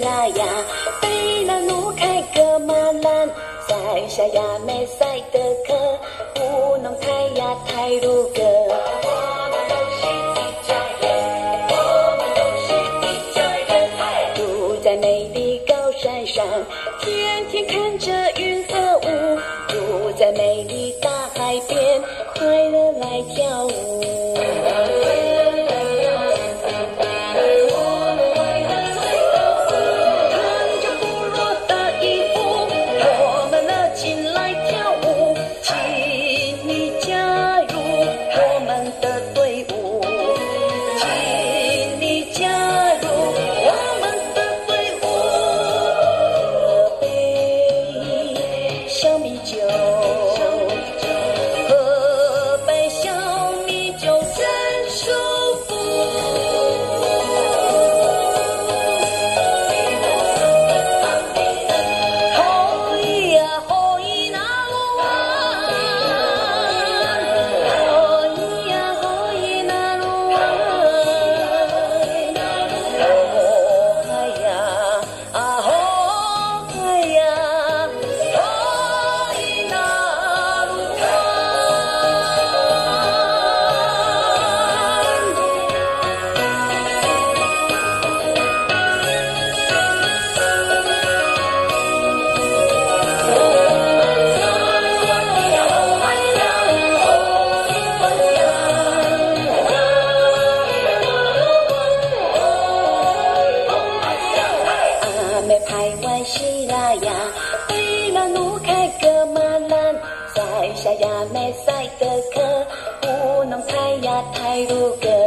啦呀，飞了路开格马兰，赛呀呀，妹赛得克。呼隆开呀开路歌，我们都是一家人，我们都是一家人。住在美丽高山上，天天看着云和雾；住在美丽大海边，快乐来跳舞。塞个壳，湖南菜呀，泰鲁格。